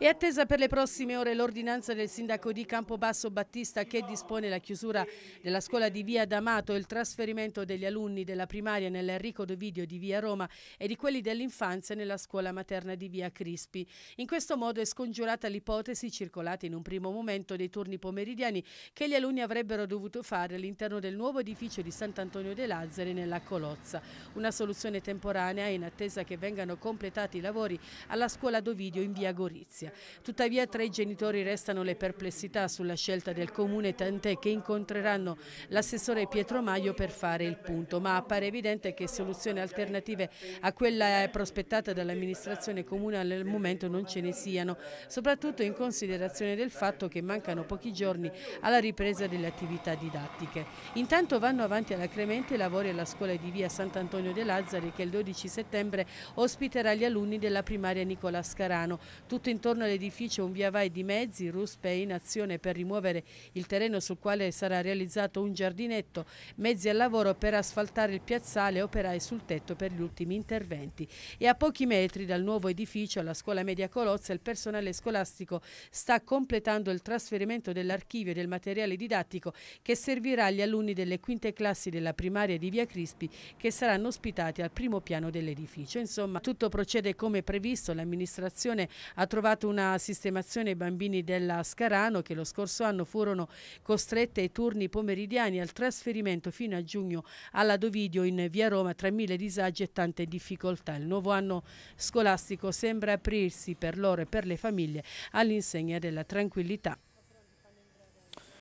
È attesa per le prossime ore l'ordinanza del sindaco di Campobasso Battista che dispone la chiusura della scuola di Via D'Amato e il trasferimento degli alunni della primaria nell'Enrico Dovidio di Via Roma e di quelli dell'infanzia nella scuola materna di Via Crispi. In questo modo è scongiurata l'ipotesi, circolata in un primo momento, dei turni pomeridiani che gli alunni avrebbero dovuto fare all'interno del nuovo edificio di Sant'Antonio dei Lazzari nella Colozza. Una soluzione temporanea in attesa che vengano completati i lavori alla scuola Dovidio in Via Gorizia. Tuttavia tra i genitori restano le perplessità sulla scelta del comune tant'è che incontreranno l'assessore Pietro Maio per fare il punto, ma appare evidente che soluzioni alternative a quella prospettata dall'amministrazione comunale al momento non ce ne siano, soprattutto in considerazione del fatto che mancano pochi giorni alla ripresa delle attività didattiche. Intanto vanno avanti alacremente i lavori alla scuola di via Sant'Antonio de Lazzari che il 12 settembre ospiterà gli alunni della primaria Nicola Scarano, tutto intorno Intorno all'edificio un via vai di mezzi, Ruspe in azione per rimuovere il terreno sul quale sarà realizzato un giardinetto, mezzi al lavoro per asfaltare il piazzale operai sul tetto per gli ultimi interventi. E a pochi metri dal nuovo edificio alla scuola media Colozza il personale scolastico sta completando il trasferimento dell'archivio e del materiale didattico che servirà agli alunni delle quinte classi della primaria di via Crispi che saranno ospitati al primo piano dell'edificio. Insomma, tutto procede come previsto, l'amministrazione ha trovato una sistemazione ai bambini della Scarano che lo scorso anno furono costrette ai turni pomeridiani al trasferimento fino a giugno alla Dovidio in via Roma tra mille disagi e tante difficoltà. Il nuovo anno scolastico sembra aprirsi per loro e per le famiglie all'insegna della tranquillità.